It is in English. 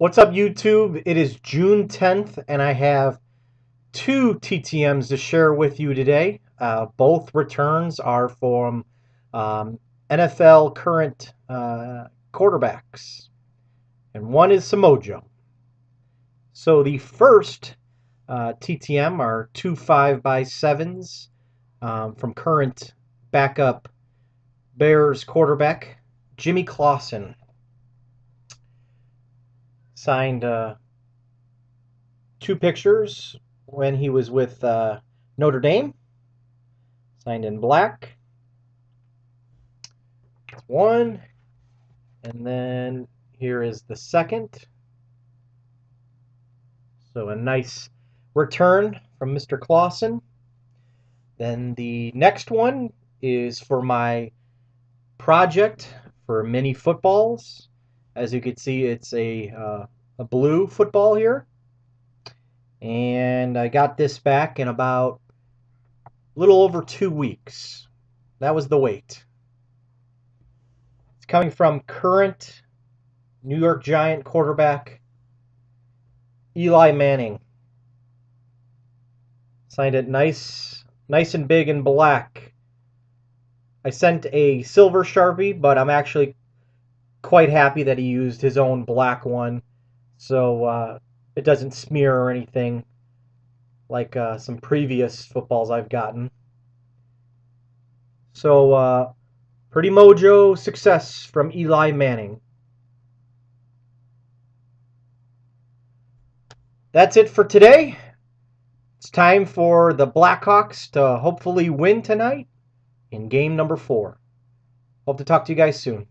What's up, YouTube? It is June 10th, and I have two TTMs to share with you today. Uh, both returns are from um, NFL current uh, quarterbacks, and one is Samojo. So the first uh, TTM are two 5 by 7s um, from current backup Bears quarterback Jimmy Clausen signed uh, two pictures when he was with uh, Notre Dame. Signed in black. one. And then here is the second. So a nice return from Mr. Clausen. Then the next one is for my project for mini footballs. As you can see, it's a, uh, a blue football here. And I got this back in about a little over two weeks. That was the wait. It's coming from current New York Giant quarterback Eli Manning. Signed it nice, nice and big in black. I sent a silver Sharpie, but I'm actually quite happy that he used his own black one so uh, it doesn't smear or anything like uh, some previous footballs I've gotten. So, uh, pretty mojo success from Eli Manning. That's it for today. It's time for the Blackhawks to hopefully win tonight in game number four. Hope to talk to you guys soon.